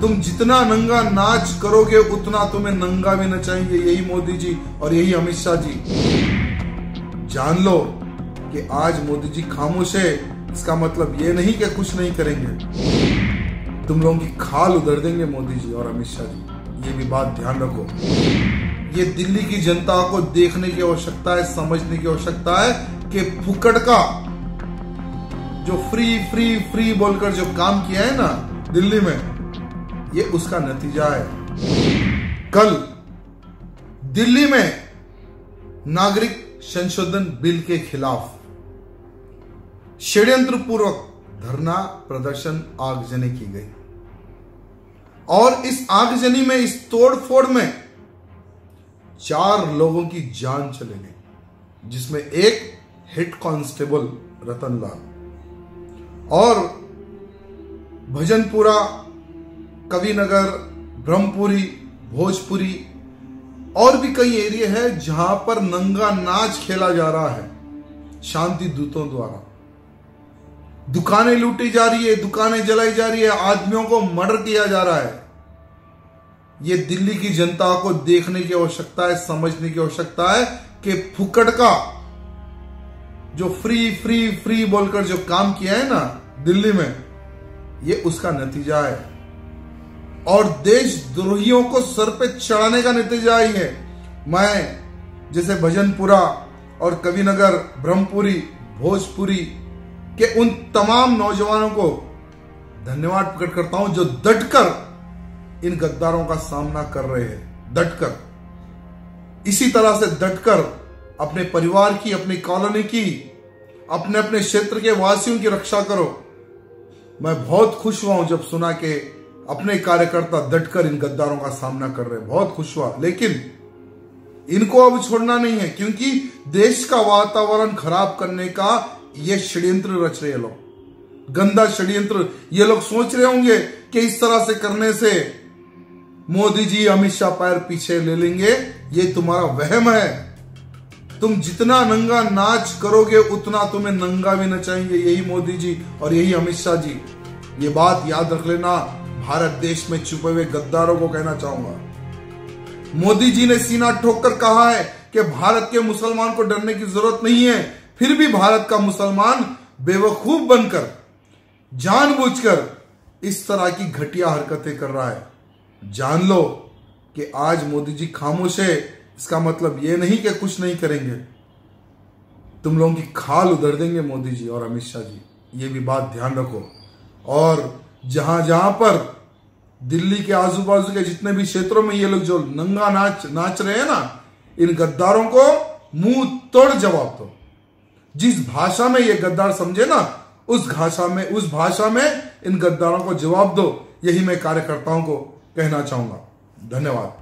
तुम जितना नंगा नाच करोगे, उतना तुम्हें नंगा भी नचाएँगे, यही मोदी जी और यही अमित शाह जी। जान लो कि आज मोदी जी खामोश है, इसका मतलब ये नहीं कि कुछ नहीं करेंगे। तुम लोगों की खाल उधर देंगे मोदी जी और अमित शाह जी। ये भी बात ध्यान रखो। ये दिल्ली की जनता को देखने की आवश्यकता है, समझने की आवश्यकता है कि फुकड़ का जो फ्री फ्री फ्री बोलकर जो काम किया है ना, दिल्ली में ये उसका नतीजा है। कल दिल्ली में नागरिक संशोधन बिल के खिलाफ षड्यंत्र पूर्वक धरना प्रदर्शन आगजनी की गई। और इस आगजनी में, इस तोड़फोड़ में चार लोगों की जान चले गई, जिसमें एक हेड कांस्टेबल रतनलाल और भजनपुरा कविनगर, ब्रह्मपुरी, भोजपुरी और भी कई एरिया है जहाँ पर नंगा नाच खेला जा रहा है शांति दूतों द्वारा। दुकानें लूटी जा रही है, दुकानें जलाई जा रही है, आदमियों को मर्डर किया जा रहा है। ये दिल्ली की जनता को देखने की आवश्यकता है, समझने की आवश्यकता है कि फुकड़ का जो फ्री फ्री फ्री बोलकर जो काम किया है ना दिल्ली में, ये उसका नतीजा है। और देशद्रोहियों को सर पे चढ़ाने का नतीजा ही है। मैं जैसे भजनपुरा और कविनगर, ब्रह्मपुरी, भोजपुरी के उन तमाम नौजवानों को धन्यवाद प्रकट करता हूँ जो डटकर इन गद्दारों का सामना कर रहे हैं। डटकर। इसी तरह से डटकर अपने परिवार की, अपनी कॉलोनी की अपने अपने क्षेत्र के वासियों की रक्षा करो। मैं बहुत खुश हुआ हूँ जब सुना कि अपने कार्यकर्ता डटकर इन गद्दारों का सामना कर रहे बहुत खुश हुआ। लेकिन इनको अब छोड़ना नहीं है, क्योंकि देश का वातावरण खराब करने का ये षड्यंत्र रच रहे लोग। गंदा षड्यंत्र। ये लोग सोच रहे होंगे कि इस तरह से करने से मोदी जी, अमित शाह पैर पीछे ले लेंगे। ये तुम्हारा वहम है। तुम जितना नंगा नाच करोगे, उतना तुम्हें नंगा भी नचाएँगे। यही मोदी जी और यही अमित शाह जी। ये बात याद रख लेना। भारत देश में छुपे हुए गद्दारों को कहना चाहूँगा। मोदी जी ने सीना ठोककर कहा है कि भारत के मुसलमान को डरने की ज़रूरत नहीं है, फिर भी भारत का मुसलमान बेवकूफ़ बनकर, जानबूझकर इस तरह की घटिया हरकतें कर रहा है। जान लो कि आज मोदी जी खामोश है, इसका मतलब ये नहीं कि कुछ नहीं करेंगे। तुम लोगों की खाल उधर देंगे मोदी जी और अमित शाह जी, ये भी बात ध्यान रखो। और जहाँ जहाँ पर दिल्ली के आजू बाजू के जितने भी क्षेत्रों में ये लोग जो नंगा नाच नाच रहे हैं ना, इन गद्दारों को मुँह तोड़ जवाब दो। जिस भाषा में ये गद्दार समझे ना, उस भाषा में, उस भाषा में इन गद्दारों को जवाब दो। यही मैं कार्यकर्ताओं को कहना चाहूँगा। धन्यवाद।